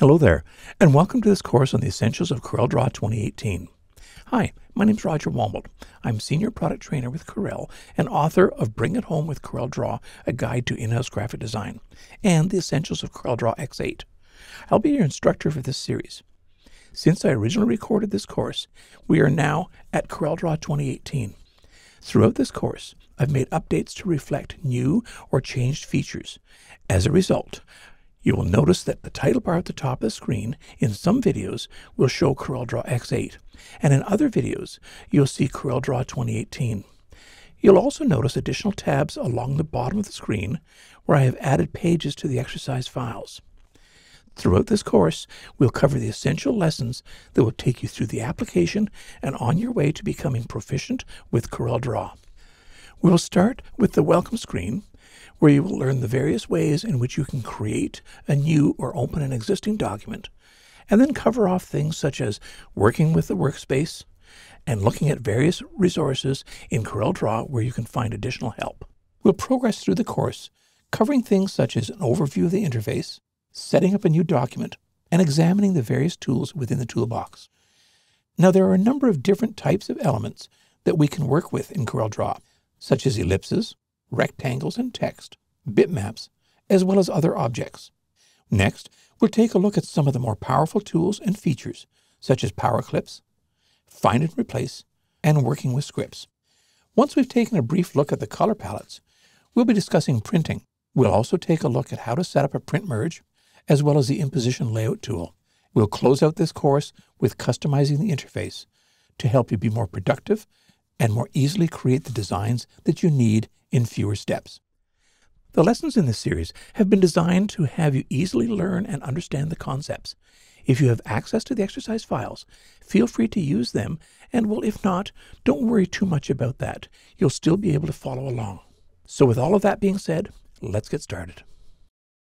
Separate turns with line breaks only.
Hello there, and welcome to this course on the Essentials of CorelDRAW 2018. Hi, my name is Roger Wambolt. I'm Senior Product Trainer with Corel and author of Bring It Home with CorelDRAW, a guide to in-house graphic design, and the Essentials of CorelDRAW X8. I'll be your instructor for this series. Since I originally recorded this course, we are now at CorelDRAW 2018. Throughout this course, I've made updates to reflect new or changed features. As a result, you will notice that the title bar at the top of the screen in some videos will show CorelDRAW X8, and in other videos you'll see CorelDRAW 2018. You'll also notice additional tabs along the bottom of the screen where I have added pages to the exercise files. Throughout this course, we'll cover the essential lessons that will take you through the application and on your way to becoming proficient with CorelDRAW. We'll start with the welcome screen where you will learn the various ways in which you can create a new or open an existing document, and then cover off things such as working with the workspace and looking at various resources in CorelDRAW where you can find additional help. We'll progress through the course, covering things such as an overview of the interface, setting up a new document, and examining the various tools within the toolbox. Now, there are a number of different types of elements that we can work with in CorelDRAW, such as ellipses, rectangles and text, bitmaps, as well as other objects. Next, we'll take a look at some of the more powerful tools and features, such as power clips, find and replace, and working with scripts. Once we've taken a brief look at the color palettes, we'll be discussing printing. We'll also take a look at how to set up a print merge, as well as the imposition layout tool. We'll close out this course with customizing the interface to help you be more productive and more easily create the designs that you need in fewer steps. The lessons in this series have been designed to have you easily learn and understand the concepts. If you have access to the exercise files, feel free to use them, and well, if not, don't worry too much about that. You'll still be able to follow along. So with all of that being said, let's get started.